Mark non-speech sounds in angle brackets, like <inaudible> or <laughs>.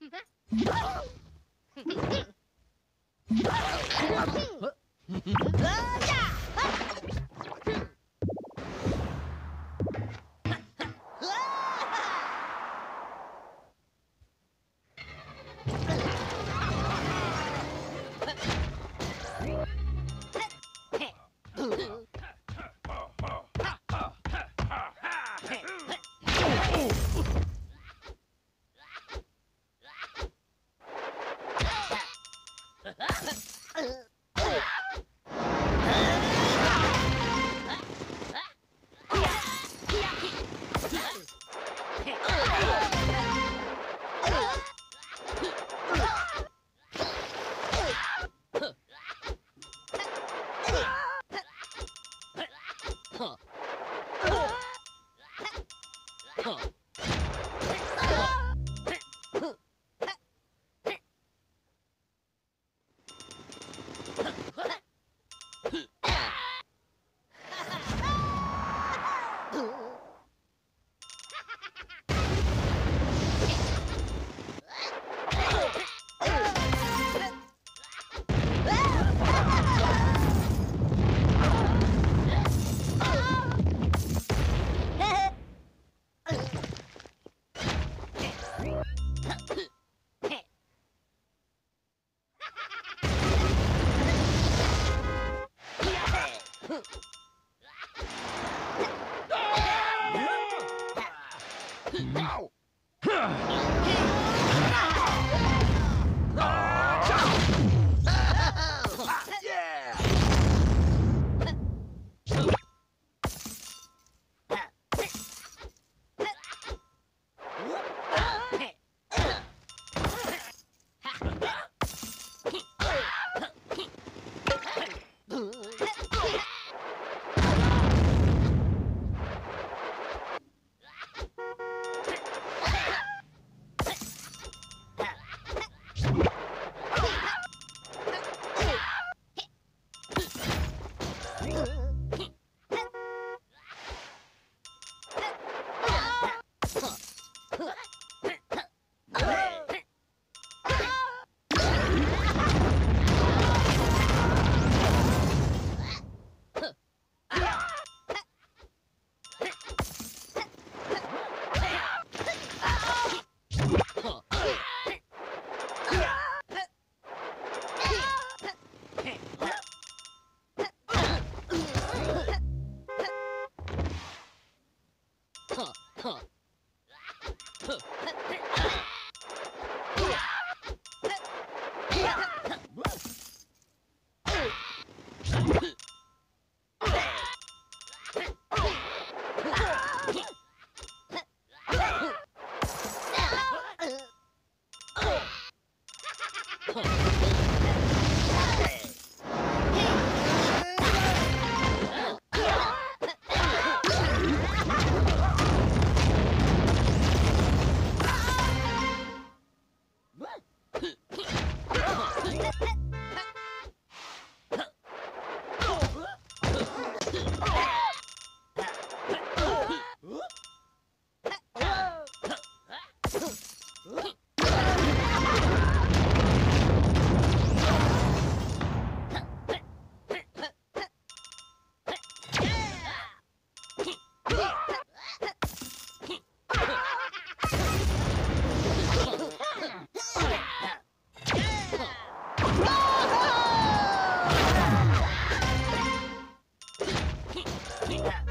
Huh? Mm-hmm. <laughs> Huh. <laughs> No! huh. Uh.